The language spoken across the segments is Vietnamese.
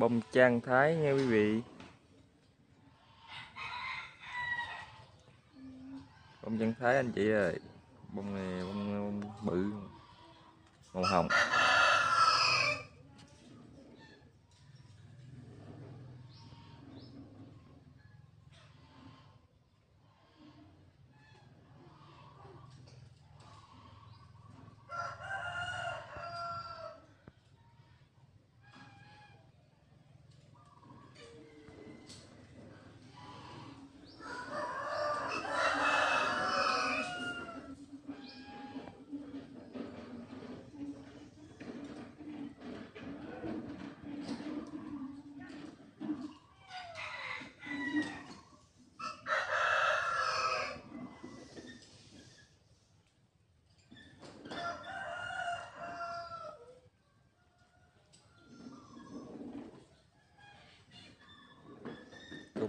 bông trang thái nha quý vị. Bông trang thái anh chị ơi. Bông này bông, bông bự màu hồng.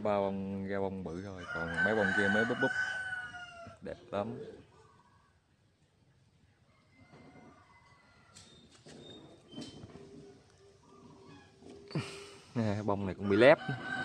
Ba bông ra bông bự thôi. Còn mấy bông kia mới búp búp. Đẹp lắm. Nè, bông này cũng bị lép. nữa.